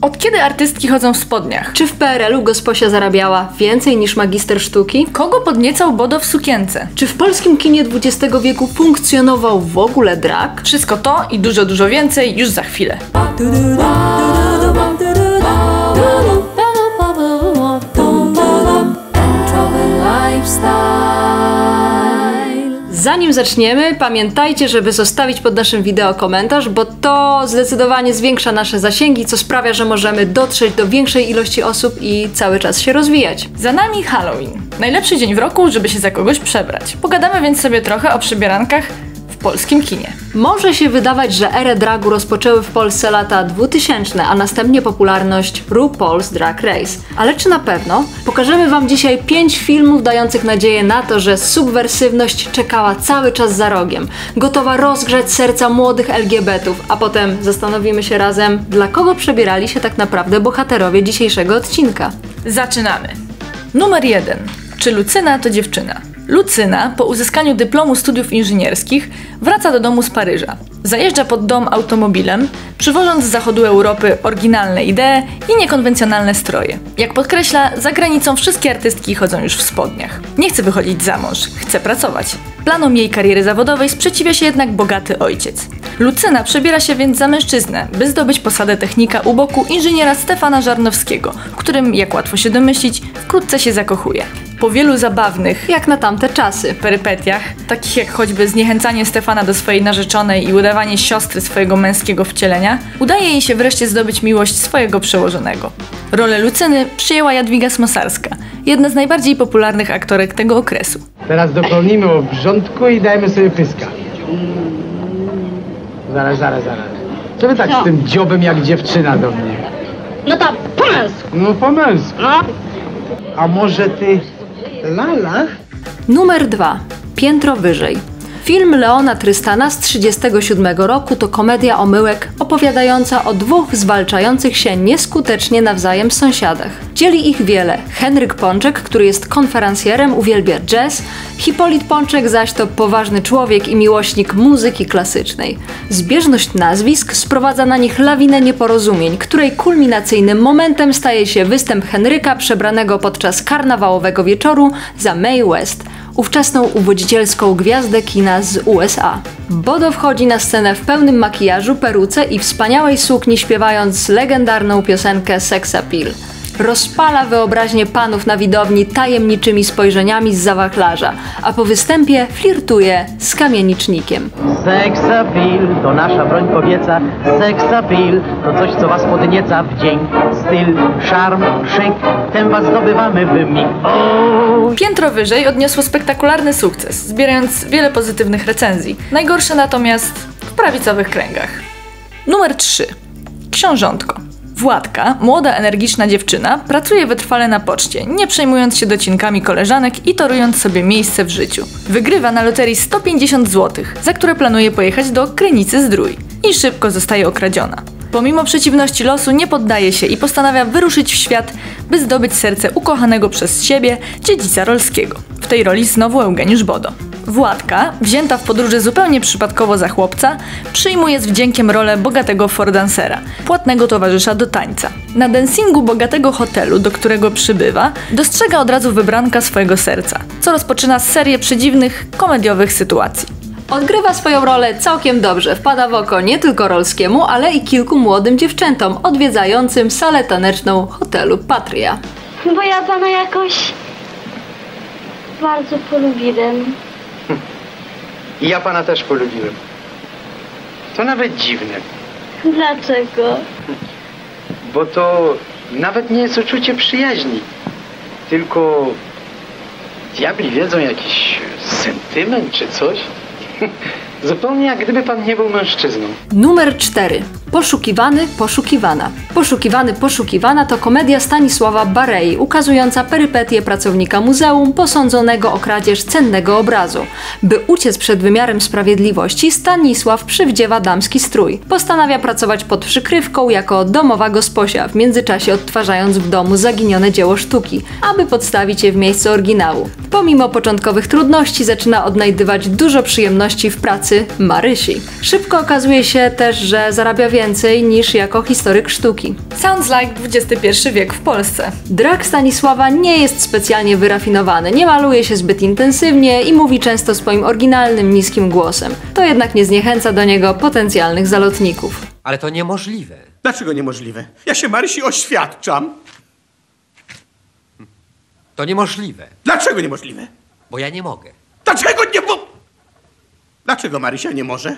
Od kiedy artystki chodzą w spodniach? Czy w PRL-u gosposia zarabiała więcej niż magister sztuki? Kogo podniecał Bodo w sukience? Czy w polskim kinie XX wieku funkcjonował w ogóle drag? Wszystko to i dużo, dużo więcej już za chwilę. Zanim zaczniemy, pamiętajcie, żeby zostawić pod naszym wideo komentarz, bo to zdecydowanie zwiększa nasze zasięgi, co sprawia, że możemy dotrzeć do większej ilości osób i cały czas się rozwijać. Za nami Halloween. Najlepszy dzień w roku, żeby się za kogoś przebrać. Pogadamy więc sobie trochę o przebierankach w polskim kinie. Może się wydawać, że erę dragu rozpoczęły w Polsce lata 2000, a następnie popularność RuPaul's Drag Race. Ale czy na pewno? Pokażemy Wam dzisiaj 5 filmów dających nadzieję na to, że subwersywność czekała cały czas za rogiem, gotowa rozgrzać serca młodych LGBT-ów, a potem zastanowimy się razem, dla kogo przebierali się tak naprawdę bohaterowie dzisiejszego odcinka. Zaczynamy. Numer 1. Czy Lucyna to dziewczyna? Lucyna, po uzyskaniu dyplomu studiów inżynierskich, wraca do domu z Paryża. Zajeżdża pod dom automobilem, przywożąc z zachodu Europy oryginalne idee i niekonwencjonalne stroje. Jak podkreśla, za granicą wszystkie artystki chodzą już w spodniach. Nie chce wychodzić za mąż, chce pracować. Planom jej kariery zawodowej sprzeciwia się jednak bogaty ojciec. Lucyna przebiera się więc za mężczyznę, by zdobyć posadę technika u boku inżyniera Stefana Żarnowskiego, w którym, jak łatwo się domyślić, wkrótce się zakochuje. Po wielu zabawnych, Jak na tamte czasy. perypetiach, takich jak choćby zniechęcanie Stefana do swojej narzeczonej i udawanie siostry swojego męskiego wcielenia, udaje jej się wreszcie zdobyć miłość swojego przełożonego. Rolę Lucyny przyjęła Jadwiga Smosarska, jedna z najbardziej popularnych aktorek tego okresu. Teraz dopełnimy obrządku i dajmy sobie pyska. Zaraz, zaraz, zaraz. Co wy tak z tym dziobem jak dziewczyna do mnie? No to pomysł! No po męsku. A może ty Numer 2. Piętro wyżej. Film Leona Trystana z 1937 roku to komedia omyłek opowiadająca o dwóch zwalczających się nieskutecznie nawzajem sąsiadach. Dzieli ich wiele. Henryk Pączek, który jest konferencjerem, uwielbia jazz, Hipolit Pączek zaś to poważny człowiek i miłośnik muzyki klasycznej. Zbieżność nazwisk sprowadza na nich lawinę nieporozumień, której kulminacyjnym momentem staje się występ Henryka przebranego podczas karnawałowego wieczoru za Mae West ówczesną uwodzicielską gwiazdę kina z USA. Bodo wchodzi na scenę w pełnym makijażu, peruce i wspaniałej sukni śpiewając legendarną piosenkę Sex Appeal. Rozpala wyobraźnię panów na widowni tajemniczymi spojrzeniami z zawachlarza, a po występie flirtuje z kamienicznikiem. Appeal to nasza broń kobieca appeal to coś, co was podnieca w dzień Styl, szarm, szyk, tem was zdobywamy w mig. Piętro wyżej odniosło spektakularny sukces, zbierając wiele pozytywnych recenzji. Najgorsze natomiast w prawicowych kręgach. Numer 3. Książątko. Władka, młoda, energiczna dziewczyna, pracuje wytrwale na poczcie, nie przejmując się docinkami koleżanek i torując sobie miejsce w życiu. Wygrywa na loterii 150 zł, za które planuje pojechać do Krynicy Zdrój i szybko zostaje okradziona. Pomimo przeciwności losu nie poddaje się i postanawia wyruszyć w świat, by zdobyć serce ukochanego przez siebie dziedzica rolskiego. W tej roli znowu Eugeniusz Bodo. Władka, wzięta w podróży zupełnie przypadkowo za chłopca, przyjmuje z wdziękiem rolę bogatego fordansera, płatnego towarzysza do tańca. Na dancingu bogatego hotelu, do którego przybywa, dostrzega od razu wybranka swojego serca, co rozpoczyna serię przedziwnych, komediowych sytuacji. Odgrywa swoją rolę całkiem dobrze, wpada w oko nie tylko Rolskiemu, ale i kilku młodym dziewczętom odwiedzającym salę taneczną hotelu Patria. Bo ja pana jakoś bardzo polubiłem. I ja pana też polubiłem. To nawet dziwne, Dlaczego? bo to nawet nie jest uczucie przyjaźni, tylko diabli wiedzą jakiś sentyment czy coś. Zupełnie jak gdyby pan nie był mężczyzną. Numer 4. Poszukiwany, poszukiwana. Poszukiwany, poszukiwana to komedia Stanisława Barei, ukazująca perypetie pracownika muzeum posądzonego o kradzież cennego obrazu. By uciec przed wymiarem sprawiedliwości, Stanisław przywdziewa damski strój. Postanawia pracować pod przykrywką jako domowa gosposia, w międzyczasie odtwarzając w domu zaginione dzieło sztuki, aby podstawić je w miejsce oryginału. Pomimo początkowych trudności zaczyna odnajdywać dużo przyjemności w pracy Marysi. Szybko okazuje się też, że zarabia więcej więcej niż jako historyk sztuki. Sounds like XXI wiek w Polsce. Drak Stanisława nie jest specjalnie wyrafinowany, nie maluje się zbyt intensywnie i mówi często swoim oryginalnym, niskim głosem. To jednak nie zniechęca do niego potencjalnych zalotników. Ale to niemożliwe. Dlaczego niemożliwe? Ja się Marysi oświadczam. To niemożliwe, Dlaczego niemożliwe? bo ja nie mogę. Dlaczego nie mo... Dlaczego Marysia nie może?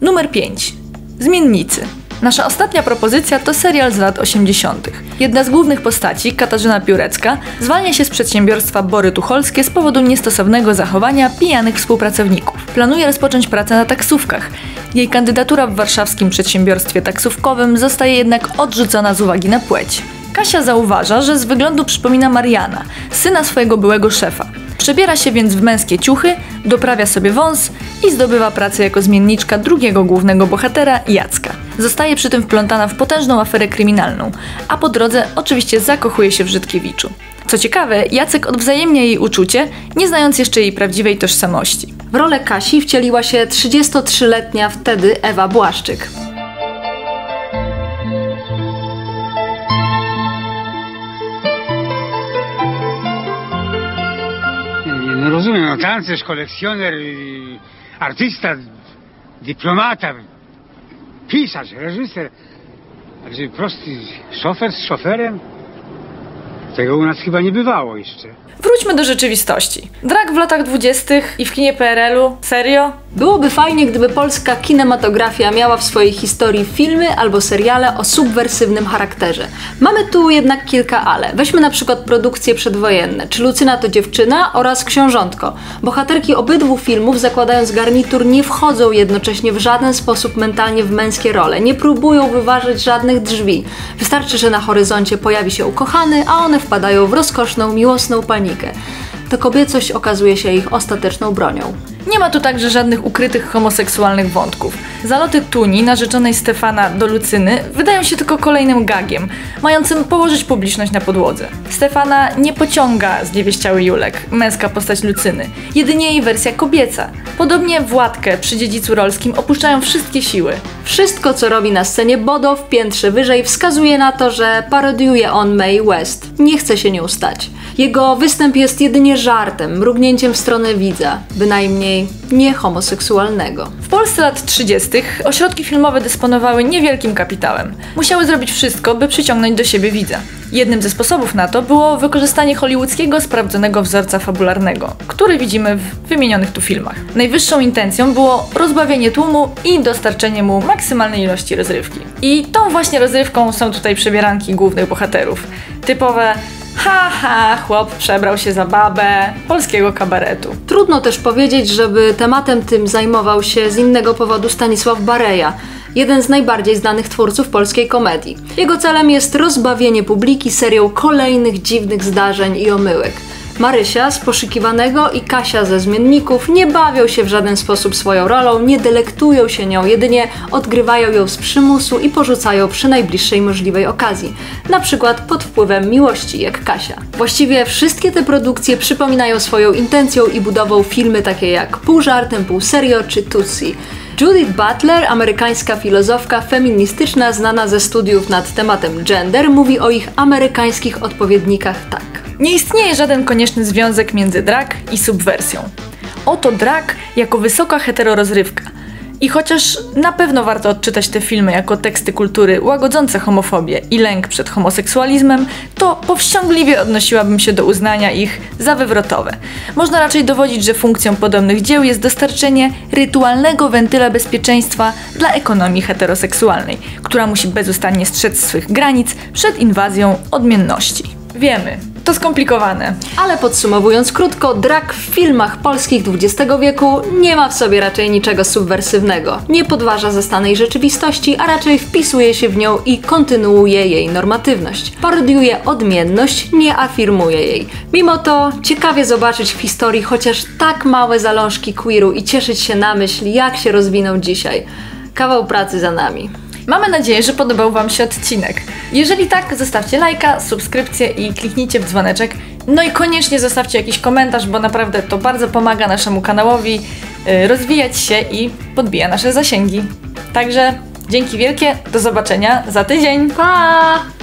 Numer 5. Zmiennicy. Nasza ostatnia propozycja to serial z lat 80. Jedna z głównych postaci, Katarzyna Piórecka, zwalnia się z przedsiębiorstwa Bory Tucholskie z powodu niestosownego zachowania pijanych współpracowników. Planuje rozpocząć pracę na taksówkach. Jej kandydatura w warszawskim przedsiębiorstwie taksówkowym zostaje jednak odrzucona z uwagi na płeć. Kasia zauważa, że z wyglądu przypomina Mariana, syna swojego byłego szefa. Przebiera się więc w męskie ciuchy, doprawia sobie wąs i zdobywa pracę jako zmienniczka drugiego głównego bohatera, Jacka. Zostaje przy tym wplątana w potężną aferę kryminalną, a po drodze oczywiście zakochuje się w Żydkiewiczu. Co ciekawe, Jacek odwzajemnia jej uczucie, nie znając jeszcze jej prawdziwej tożsamości. W rolę Kasi wcieliła się 33-letnia wtedy Ewa Błaszczyk. sono tante collezioni artista diplomata Pisa, resistere, prosti sofer, soferem, Tego u nas chyba nie bywało jeszcze. Wróćmy do rzeczywistości. Drak w latach dwudziestych i w kinie PRL-u? Serio? Byłoby fajnie, gdyby polska kinematografia miała w swojej historii filmy albo seriale o subwersywnym charakterze. Mamy tu jednak kilka ale. Weźmy na przykład produkcje przedwojenne, czy Lucyna to dziewczyna oraz Książątko. Bohaterki obydwu filmów, zakładając garnitur, nie wchodzą jednocześnie w żaden sposób mentalnie w męskie role, nie próbują wyważyć żadnych drzwi. Wystarczy, że na horyzoncie pojawi się ukochany, a one wpadają w rozkoszną, miłosną panikę. To kobiecość okazuje się ich ostateczną bronią. Nie ma tu także żadnych ukrytych homoseksualnych wątków. Zaloty Tuni, narzeczonej Stefana do Lucyny, wydają się tylko kolejnym gagiem, mającym położyć publiczność na podłodze. Stefana nie pociąga zniewieściały Julek, męska postać Lucyny, jedynie jej wersja kobieca. Podobnie Władkę przy dziedzicu rolskim opuszczają wszystkie siły. Wszystko, co robi na scenie Bodo w piętrze wyżej, wskazuje na to, że parodiuje on Mae West. Nie chce się nią stać. Jego występ jest jedynie żartem, mrugnięciem w stronę widza, bynajmniej nie homoseksualnego. Polsce lat 30. ośrodki filmowe dysponowały niewielkim kapitałem. Musiały zrobić wszystko, by przyciągnąć do siebie widza. Jednym ze sposobów na to było wykorzystanie hollywoodzkiego sprawdzonego wzorca fabularnego, który widzimy w wymienionych tu filmach. Najwyższą intencją było rozbawienie tłumu i dostarczenie mu maksymalnej ilości rozrywki. I tą właśnie rozrywką są tutaj przebieranki głównych bohaterów. Typowe ha ha, chłop przebrał się za babę polskiego kabaretu. Trudno też powiedzieć, żeby tematem tym zajmował się z innego powodu Stanisław Bareja, jeden z najbardziej znanych twórców polskiej komedii. Jego celem jest rozbawienie publiki serią kolejnych dziwnych zdarzeń i omyłek. Marysia z poszukiwanego i Kasia ze zmienników nie bawią się w żaden sposób swoją rolą, nie delektują się nią, jedynie odgrywają ją z przymusu i porzucają przy najbliższej możliwej okazji, na przykład pod wpływem miłości, jak Kasia. Właściwie wszystkie te produkcje przypominają swoją intencją i budową filmy takie jak Pół żartem, pół serio czy Tutsi. Judith Butler, amerykańska filozofka feministyczna znana ze studiów nad tematem gender, mówi o ich amerykańskich odpowiednikach tak. Nie istnieje żaden konieczny związek między drag i subwersją. Oto drag jako wysoka heterorozrywka. I chociaż na pewno warto odczytać te filmy jako teksty kultury łagodzące homofobię i lęk przed homoseksualizmem, to powściągliwie odnosiłabym się do uznania ich za wywrotowe. Można raczej dowodzić, że funkcją podobnych dzieł jest dostarczenie rytualnego wentyla bezpieczeństwa dla ekonomii heteroseksualnej, która musi bezustannie strzec swych granic przed inwazją odmienności. Wiemy, to skomplikowane. Ale podsumowując krótko, drag w filmach polskich XX wieku nie ma w sobie raczej niczego subwersywnego. Nie podważa zastanej rzeczywistości, a raczej wpisuje się w nią i kontynuuje jej normatywność. Parodiuje odmienność, nie afirmuje jej. Mimo to ciekawie zobaczyć w historii chociaż tak małe zalążki queeru i cieszyć się na myśl, jak się rozwinął dzisiaj. Kawał pracy za nami. Mamy nadzieję, że podobał Wam się odcinek. Jeżeli tak, zostawcie lajka, subskrypcję i kliknijcie w dzwoneczek. No i koniecznie zostawcie jakiś komentarz, bo naprawdę to bardzo pomaga naszemu kanałowi yy, rozwijać się i podbija nasze zasięgi. Także Dzięki wielkie, do zobaczenia za tydzień. Pa!